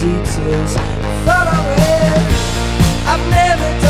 detours I've never